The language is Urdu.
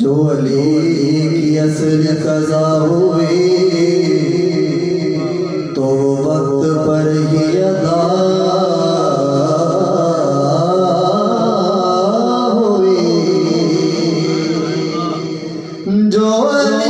جو علی کی اصل قضا ہوئی تو وقت پر ہی ادا ہوئی۔ جو علی